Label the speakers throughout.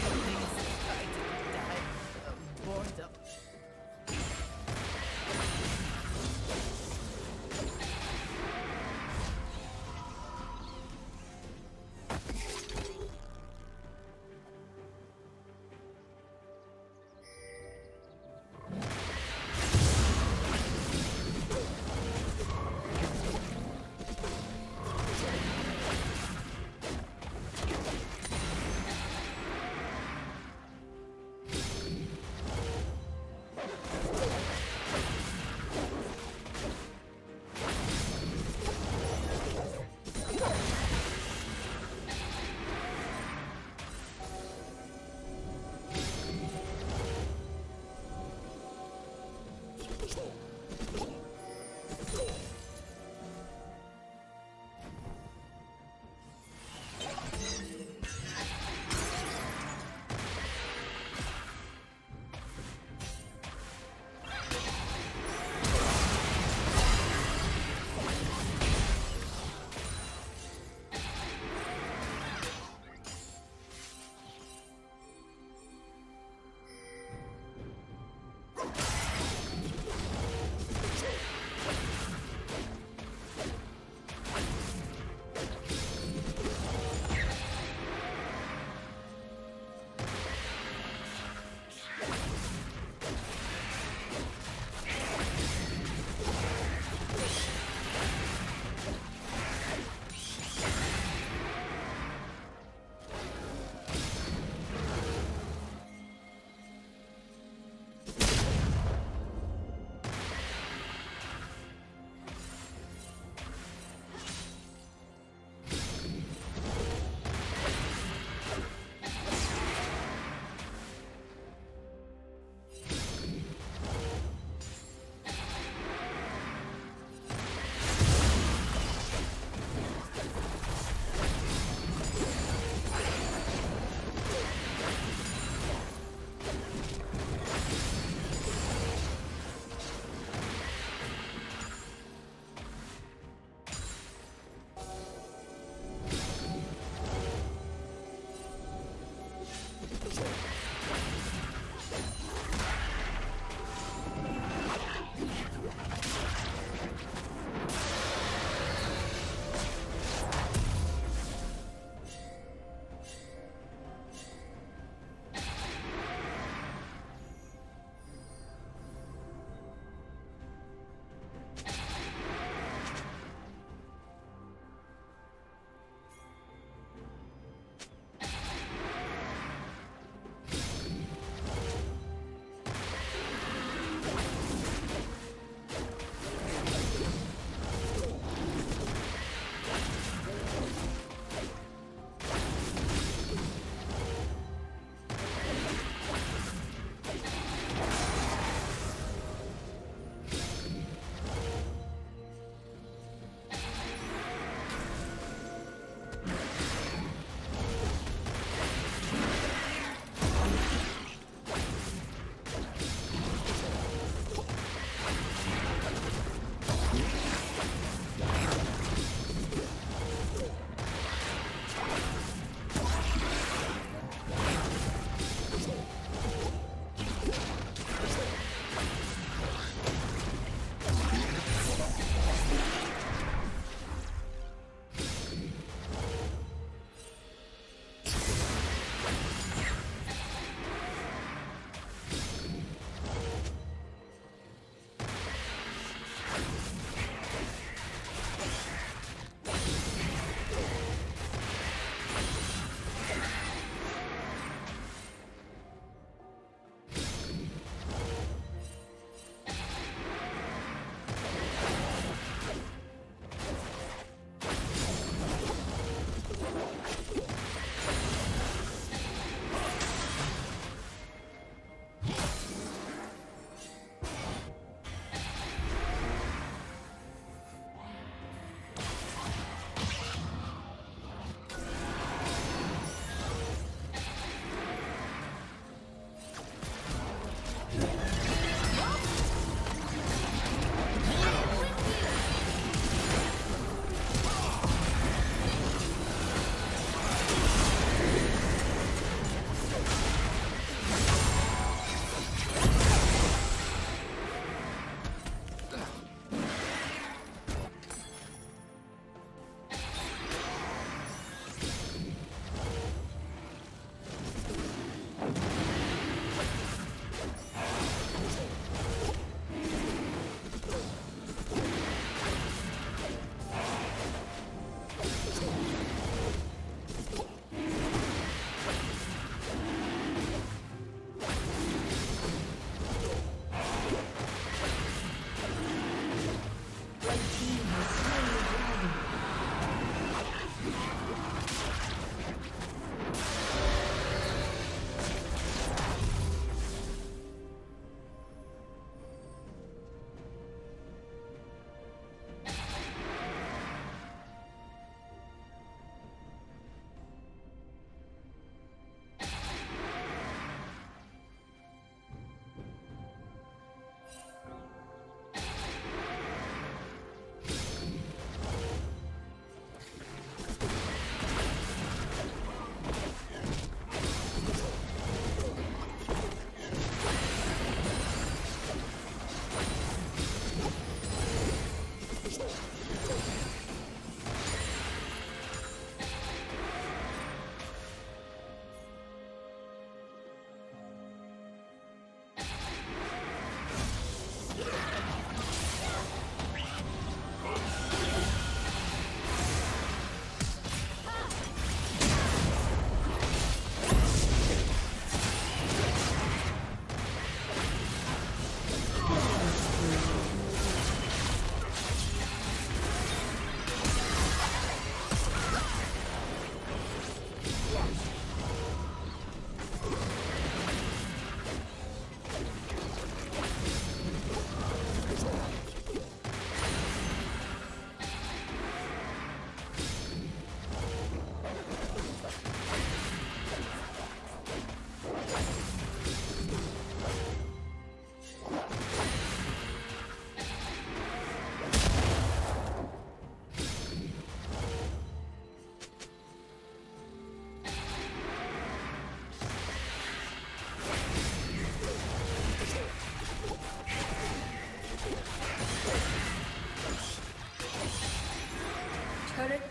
Speaker 1: Thank you.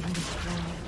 Speaker 1: been destroyed.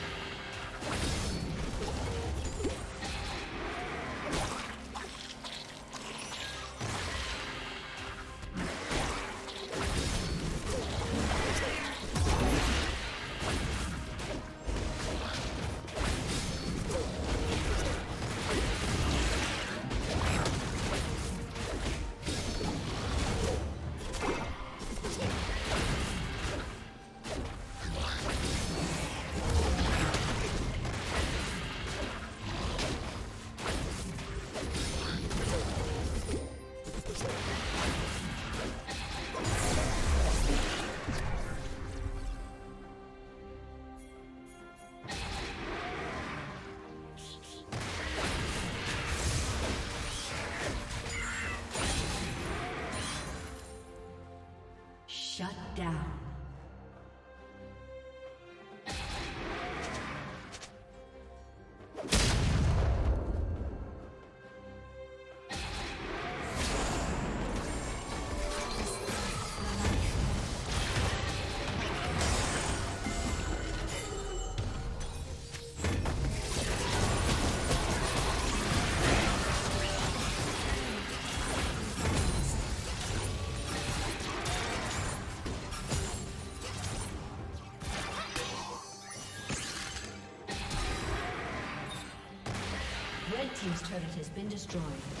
Speaker 1: Has been destroyed.